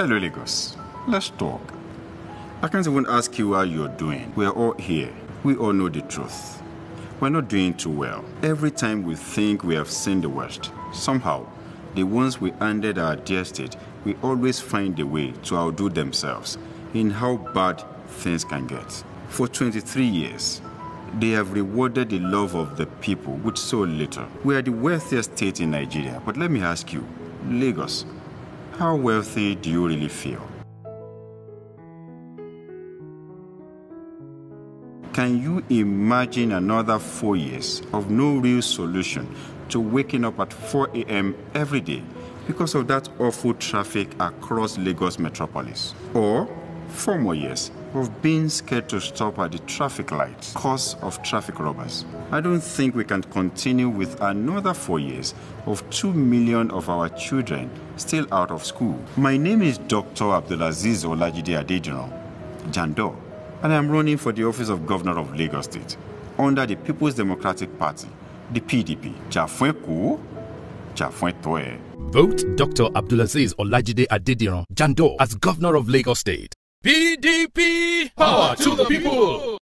Hello, Lagos. Let's talk. I can't even ask you how you're doing. We're all here. We all know the truth. We're not doing too well. Every time we think we have seen the worst, somehow, the ones we handed our dear state, we always find a way to outdo themselves in how bad things can get. For 23 years, they have rewarded the love of the people with so little. We are the wealthiest state in Nigeria, but let me ask you, Lagos, how wealthy do you really feel? Can you imagine another four years of no real solution to waking up at 4 a.m. every day because of that awful traffic across Lagos metropolis? Or four more years of being scared to stop at the traffic lights cause of traffic robbers. I don't think we can continue with another four years of two million of our children still out of school. My name is Dr. Abdulaziz Olajide Adediran, Jandor, and I'm running for the office of Governor of Lagos State under the People's Democratic Party, the PDP. Jafwenku, Jafwentoe. Vote Dr. Abdulaziz Olajide Adediran, Jandor, as Governor of Lagos State. PDP! Power to the people!